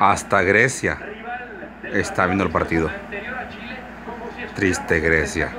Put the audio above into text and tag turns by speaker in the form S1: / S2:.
S1: Hasta Grecia está viendo el partido.
S2: Chile, si
S1: Triste Grecia.